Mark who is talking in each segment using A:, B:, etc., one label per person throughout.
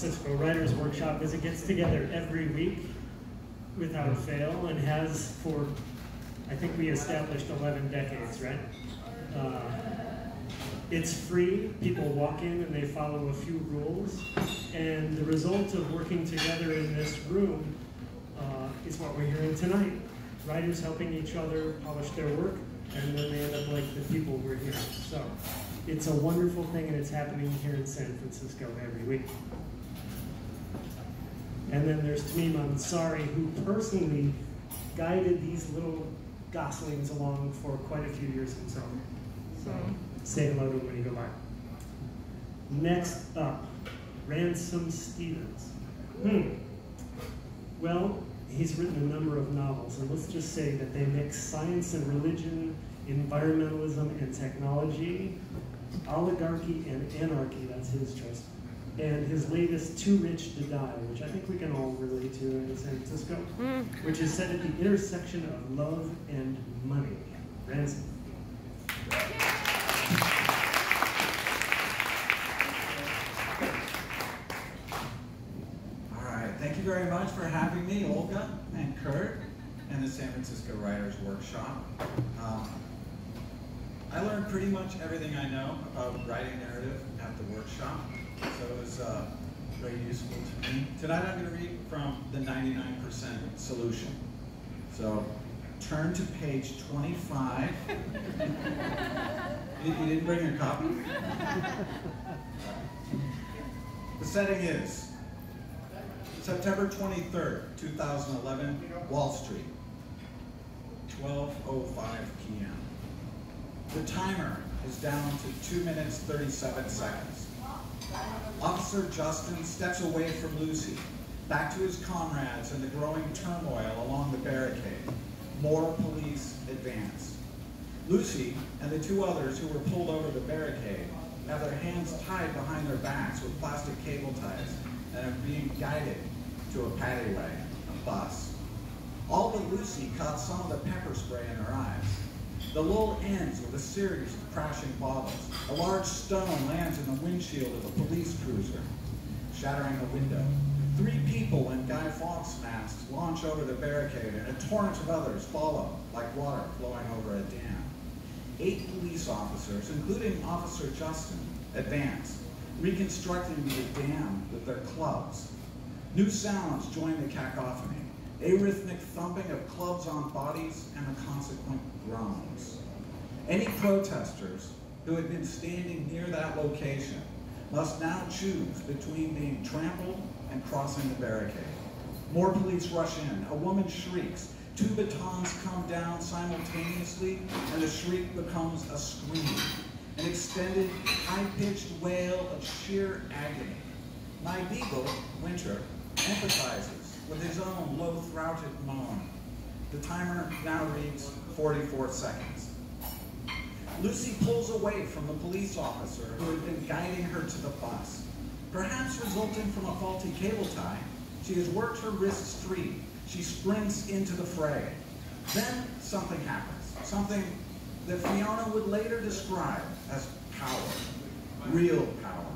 A: Francisco Writers Workshop is it gets together every week without fail and has for, I think we established 11 decades, right? Uh, it's free. People walk in and they follow a few rules. And the result of working together in this room uh, is what we're hearing tonight. Writers helping each other polish their work, and then they end up like the people we're hearing. So it's a wonderful thing, and it's happening here in San Francisco every week. And then there's Tamim Ansary, who personally guided these little goslings along for quite a few years himself. So say hello to him when you go by. Next up, Ransom Stephens. Hmm. Well, he's written a number of novels, and let's just say that they mix science and religion, environmentalism and technology, oligarchy and anarchy, that's his choice. And his latest, Too Rich to Die, which I think we can all relate to in San Francisco, mm. which is set at the intersection of love and money. Ransom.
B: All right, thank you very much for having me, Olga and Kurt, and the San Francisco Writers Workshop. Um, I learned pretty much everything I know about writing narrative at the workshop, so it was uh, very useful to me. Tonight I'm going to read from the 99% Solution. So turn to page 25. you, you didn't bring your copy? the setting is September 23rd, 2011, Wall Street, 12.05 p.m. The timer is down to 2 minutes 37 seconds. Officer Justin steps away from Lucy, back to his comrades and the growing turmoil along the barricade. More police advance. Lucy and the two others who were pulled over the barricade have their hands tied behind their backs with plastic cable ties and are being guided to a paddy wagon, a bus. All but Lucy caught some of the pepper spray in her eyes. The lull ends with a series of crashing bottles. A large stone lands in the windshield of a police cruiser, shattering the window. Three people in Guy Fawkes masks launch over the barricade, and a torrent of others follow, like water flowing over a dam. Eight police officers, including Officer Justin, advance, reconstructing the dam with their clubs New sounds join the cacophony, a rhythmic thumping of clubs on bodies and the consequent groans. Any protesters who had been standing near that location must now choose between being trampled and crossing the barricade. More police rush in. A woman shrieks. Two batons come down simultaneously, and the shriek becomes a scream, an extended, high-pitched wail of sheer agony. My beagle, Winter, empathizes with his own low-throated moan. The timer now reads 44 seconds. Lucy pulls away from the police officer who had been guiding her to the bus. Perhaps resulting from a faulty cable tie, she has worked her wrists free. She sprints into the fray. Then something happens, something that Fiona would later describe as power, real power,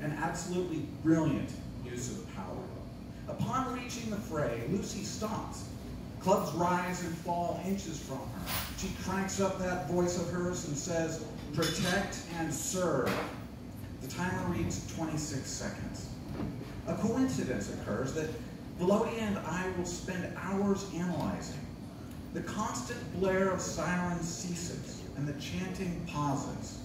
B: an absolutely brilliant use of power. Upon reaching the fray, Lucy stops. Clubs rise and fall inches from her. She cranks up that voice of hers and says, protect and serve. The timer reads 26 seconds. A coincidence occurs that Volodya and I will spend hours analyzing. The constant blare of sirens ceases and the chanting pauses.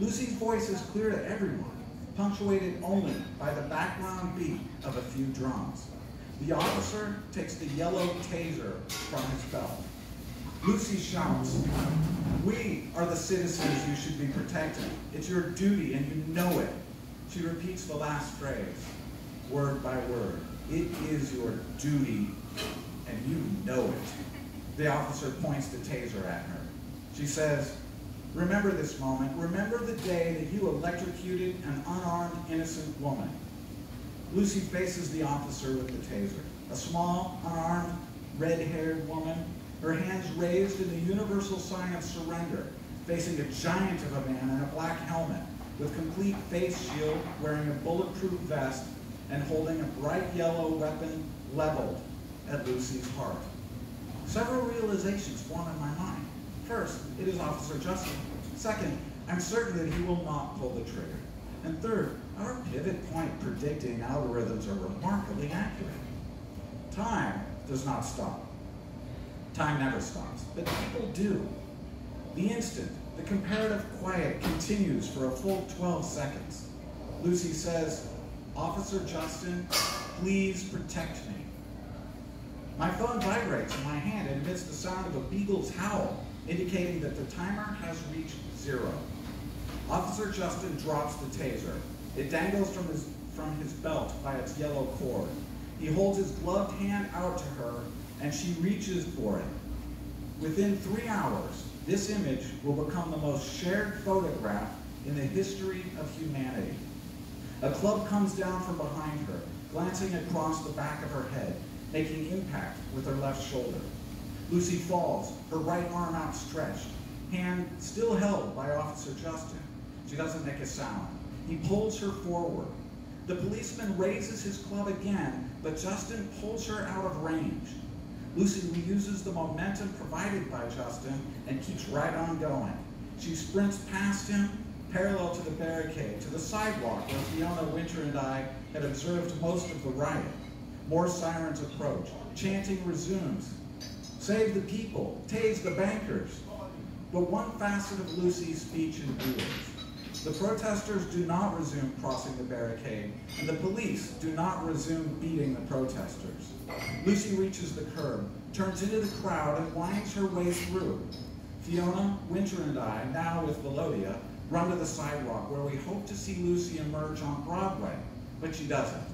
B: Lucy's voice is clear to everyone punctuated only by the background beat of a few drums. The officer takes the yellow taser from his belt. Lucy shouts, we are the citizens you should be protecting. It's your duty and you know it. She repeats the last phrase, word by word. It is your duty and you know it. The officer points the taser at her. She says, Remember this moment. Remember the day that you electrocuted an unarmed, innocent woman. Lucy faces the officer with the taser. A small, unarmed, red-haired woman, her hands raised in the universal sign of surrender, facing a giant of a man in a black helmet with complete face shield, wearing a bulletproof vest and holding a bright yellow weapon leveled at Lucy's heart. Several realizations form in my mind. First, it is Officer Justin. Second, I'm certain that he will not pull the trigger. And third, our pivot point predicting algorithms are remarkably accurate. Time does not stop. Time never stops, but people do. The instant, the comparative quiet continues for a full 12 seconds. Lucy says, Officer Justin, please protect me. My phone vibrates in my hand and emits the sound of a beagle's howl, indicating that the timer has reached zero. Officer Justin drops the taser. It dangles from his, from his belt by its yellow cord. He holds his gloved hand out to her, and she reaches for it. Within three hours, this image will become the most shared photograph in the history of humanity. A club comes down from behind her, glancing across the back of her head, making impact with her left shoulder. Lucy falls, her right arm outstretched, hand still held by Officer Justin. She doesn't make a sound. He pulls her forward. The policeman raises his club again, but Justin pulls her out of range. Lucy reuses the momentum provided by Justin and keeps right on going. She sprints past him, parallel to the barricade, to the sidewalk where Fiona Winter and I had observed most of the riot. More sirens approach. Chanting resumes. Save the people. Tase the bankers. But one facet of Lucy's speech endures. The protesters do not resume crossing the barricade, and the police do not resume beating the protesters. Lucy reaches the curb, turns into the crowd, and winds her way through. Fiona, Winter, and I, now with Volodya, run to the sidewalk where we hope to see Lucy emerge on Broadway, but she doesn't.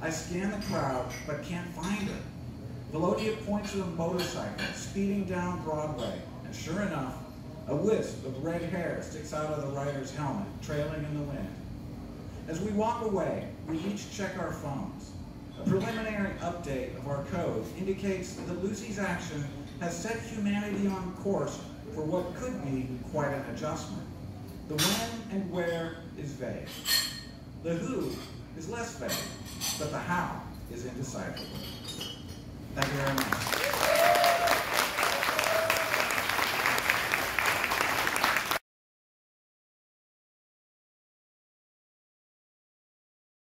B: I scan the crowd, but can't find her. Volodya points to a motorcycle speeding down Broadway, and sure enough, a wisp of red hair sticks out of the rider's helmet, trailing in the wind. As we walk away, we each check our phones. A preliminary update of our code indicates that Lucy's action has set humanity on course for what could be quite an adjustment. The when and where is vague. The who is less vague, but the how is indecipherable. Thank.